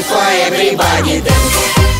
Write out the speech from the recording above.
for everybody. Dance.